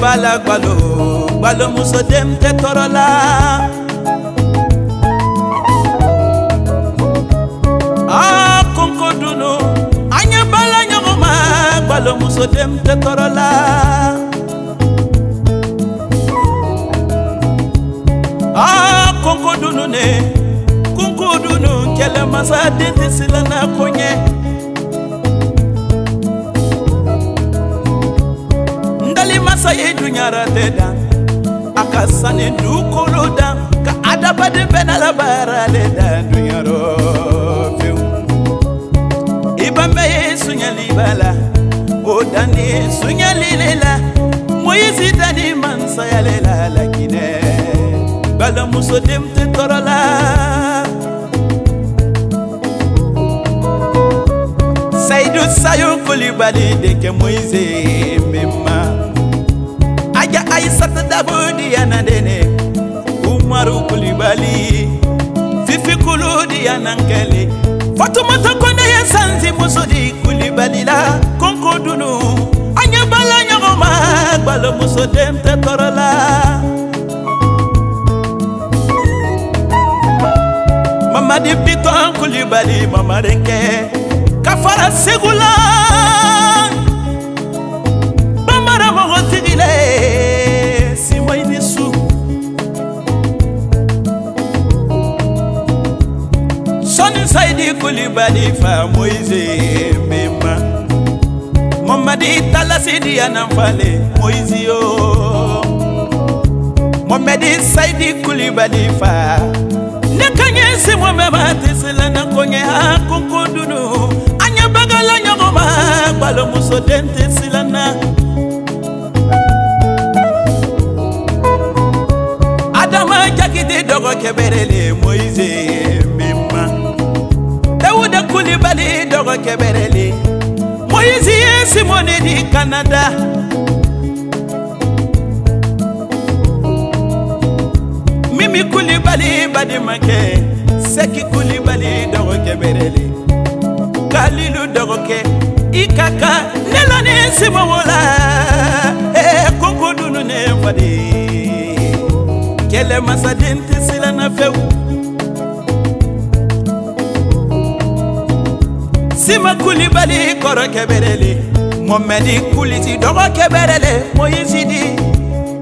bala gbalo gbalo muso dem tẹ tọrọ la. Ah, kónkó dunu an ye bala ɲɔgɔn ma gbalo muso dem tẹ tọrọ la. Ah, kónkó dunu ne kónkó dunu kɛlɛmasa den tɛ silanna ko ɲɛ. sayi dunyara tɛ dan a ka sani dukolo dan ka adamaden bɛɛ n'ala baara le dan dunyarɔ pewu i banbɛ ye sunyali b'a la o danni ye sunyali le la moyisi danni mansaya le la lakinɛ balamuso denw tɛ tɔɔrɔ la. sayidu sayo kulibali de kɛ moyize mema aissata daboudi yana dene umaru kulibali fifi kuludi yanankele fatumata kone ya sanzi musodi kulibalila kongko dunu anya bala ɲɔgɔnma gbalo muso den tɛ tɔɔrɔla mamadi bitɔn kulibali mamadenkɛ ka fara segula bamara Saidi kulibadi fa Moizi e mima Mwomadi tala sidi anan fale Moizi yo Mwomadi saidi kulibadi fa Nekanyen si mwomema Tesilana kwenye akon kondouno Anya begalanyo goma Gwalon mwoso den tesilana Adama jakiti dogo keberele Moizi e mima ni bali dɔgɔkɛ bɛrɛle moyisi ye simone di kanada mimi kulibali badimakɛ seki kulibali dɔgɔkɛ bɛrɛle kalilu dɔgɔkɛ i ka ka ne la ni simowo la eh, koko dunu ne fade kɛlɛmasaden tɛ silanna fɛwu sima kulibali kɔrɔ kɛbɛrɛle mɔmɛdi kuliti dɔgɔ kɛbɛrɛle moyisidi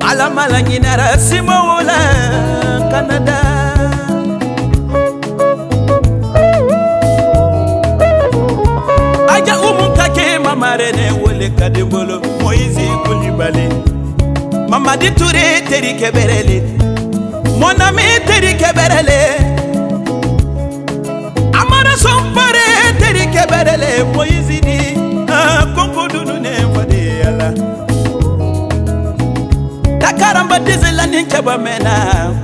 alamala ɲinara simawo la kanada mare ne wole kadi bolo moyizi kulibali mamadi ture teri keberele monami teri keberele dizela ni nkaba mena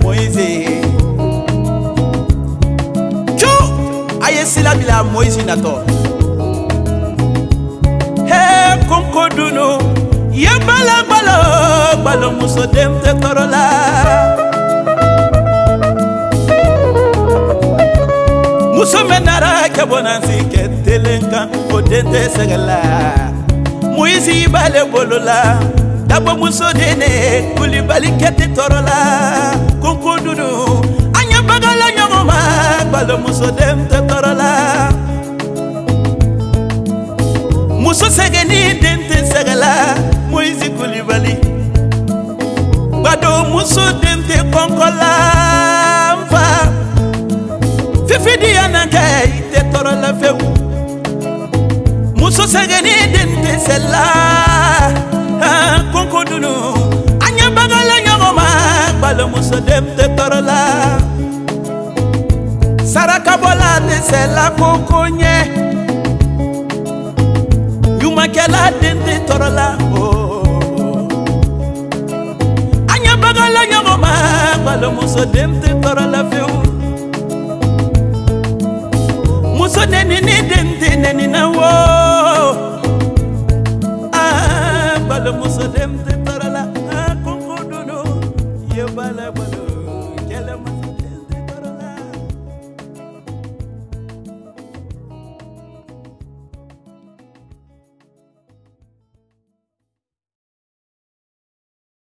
Moise Chu aye sila bila Moise nato He konko dunu ye bala bala bala muso dem te korola muso min nara kɛ bɔnansi kɛ telen kan o den tɛ sɛgɛla muisi b'ale bolo la dabo muso nene kulibali kɛte tɔɔrɔla konko dunu an ye bagala ɲɔgɔn ma balomuso den tɛ tɔɔrɔla muso sɛgɛni den tɛ sɛgɛla moyizi kulibali gbado muso den tɛ kɔnkɔla n fa fifidiya na kɛ i tɛ tɔɔrɔla fewu muso sɛgɛni den tɛ sɛla konko dunu anya bagala nyango ma gbala muso dem te la saraka bɔla te sɛ la koko ɲɛ ɲumankɛla den te tɔrɔ la oh. anya bagala nyango ma gbala muso dem te